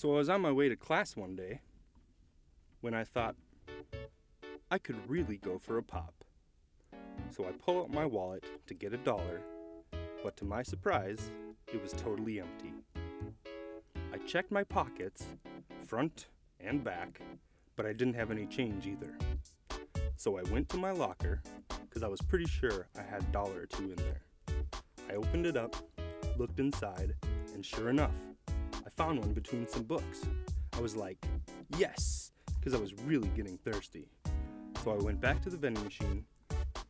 So I was on my way to class one day when I thought I could really go for a pop. So I pull out my wallet to get a dollar, but to my surprise, it was totally empty. I checked my pockets, front and back, but I didn't have any change either. So I went to my locker because I was pretty sure I had a dollar or two in there. I opened it up, looked inside, and sure enough, found one between some books. I was like, yes, because I was really getting thirsty. So I went back to the vending machine,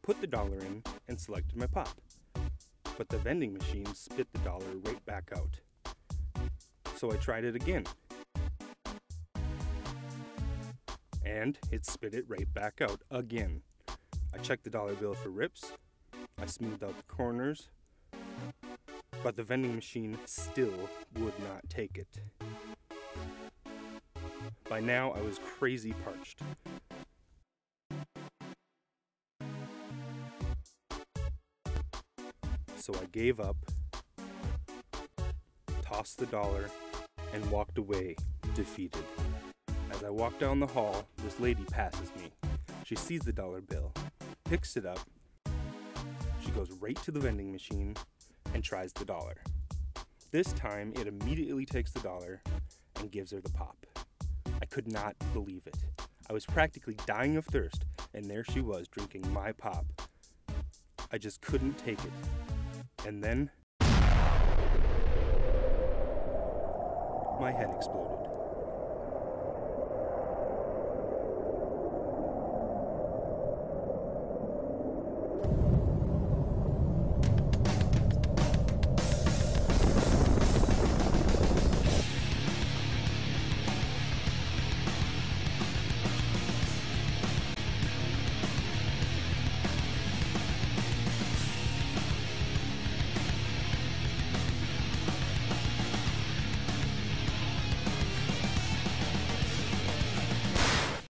put the dollar in, and selected my pop. But the vending machine spit the dollar right back out. So I tried it again. And it spit it right back out again. I checked the dollar bill for rips. I smoothed out the corners. But the vending machine still would not take it. By now, I was crazy parched. So I gave up, tossed the dollar, and walked away, defeated. As I walk down the hall, this lady passes me. She sees the dollar bill, picks it up. She goes right to the vending machine and tries the dollar. This time, it immediately takes the dollar and gives her the pop. I could not believe it. I was practically dying of thirst, and there she was drinking my pop. I just couldn't take it. And then, my head exploded.